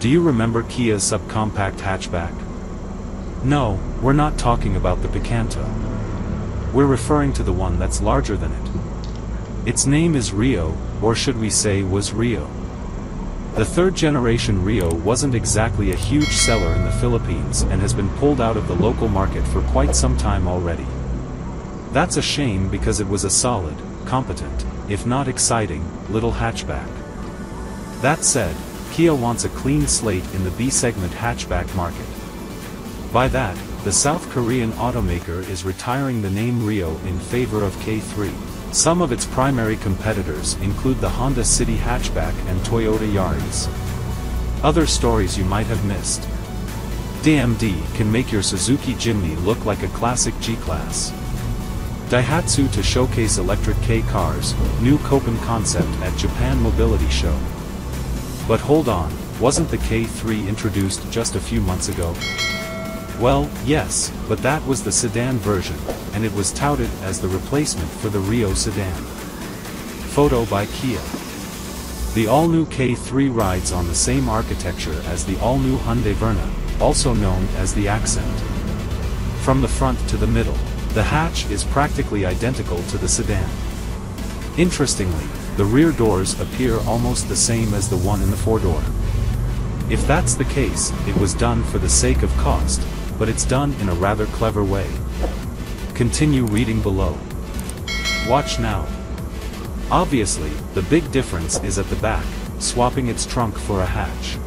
Do you remember Kia's subcompact hatchback? No, we're not talking about the Picanto. We're referring to the one that's larger than it. Its name is Rio, or should we say was Rio. The third generation Rio wasn't exactly a huge seller in the Philippines and has been pulled out of the local market for quite some time already. That's a shame because it was a solid, competent, if not exciting, little hatchback. That said, Kia wants a clean slate in the B-segment hatchback market. By that, the South Korean automaker is retiring the name Rio in favor of K3. Some of its primary competitors include the Honda City hatchback and Toyota Yaris. Other stories you might have missed. DMD can make your Suzuki Jimny look like a classic G-Class. Daihatsu to showcase electric K cars, new Copen concept at Japan Mobility Show. But hold on, wasn't the K3 introduced just a few months ago? Well, yes, but that was the sedan version, and it was touted as the replacement for the Rio sedan. Photo by Kia. The all-new K3 rides on the same architecture as the all-new Hyundai Verna, also known as the Accent. From the front to the middle, the hatch is practically identical to the sedan. Interestingly, the rear doors appear almost the same as the one in the four-door. If that's the case, it was done for the sake of cost, but it's done in a rather clever way. Continue reading below. Watch now. Obviously, the big difference is at the back, swapping its trunk for a hatch.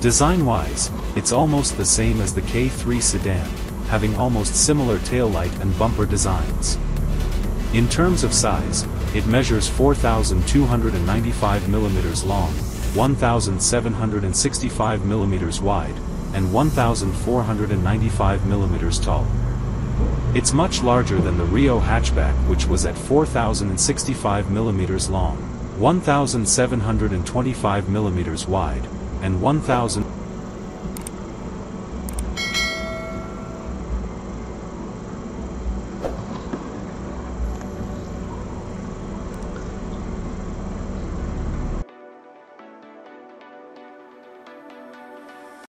Design-wise, it's almost the same as the K3 sedan, having almost similar taillight and bumper designs. In terms of size, it measures 4,295 mm long, 1,765 mm wide, and 1,495 mm tall. It's much larger than the Rio hatchback which was at 4,065 mm long, 1,725 mm wide, and 1,000